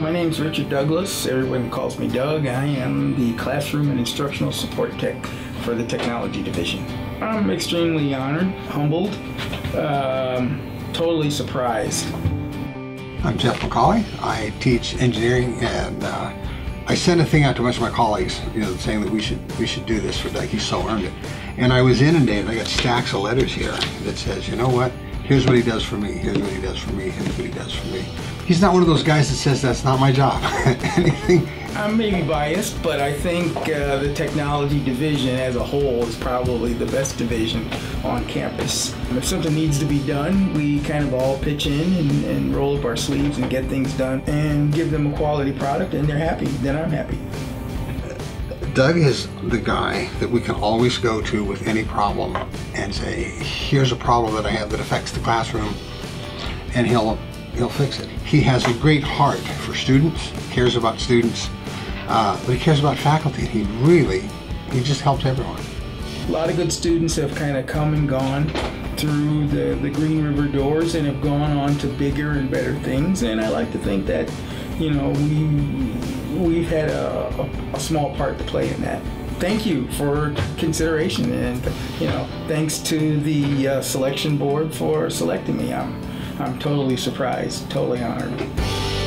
My name is Richard Douglas. Everyone calls me Doug. I am the classroom and instructional support tech for the technology division. I'm extremely honored, humbled, um, totally surprised. I'm Jeff McCauley. I teach engineering, and uh, I sent a thing out to a bunch of my colleagues, you know, saying that we should we should do this for Doug. He so earned it. And I was inundated. I got stacks of letters here that says, you know what? Here's what he does for me. Here's what he does for me. Here's what he does for me. He's not one of those guys that says that's not my job. Anything. I'm maybe biased, but I think uh, the technology division as a whole is probably the best division on campus. If something needs to be done, we kind of all pitch in and, and roll up our sleeves and get things done and give them a quality product, and they're happy. Then I'm happy. Doug is the guy that we can always go to with any problem and say, here's a problem that I have that affects the classroom, and he'll he'll fix it. He has a great heart for students, cares about students, uh, but he cares about faculty. He really, he just helps everyone. A lot of good students have kind of come and gone through the, the Green River doors and have gone on to bigger and better things, and I like to think that, you know, we we've had a, a, a small part to play in that thank you for consideration and you know thanks to the uh, selection board for selecting me i'm i'm totally surprised totally honored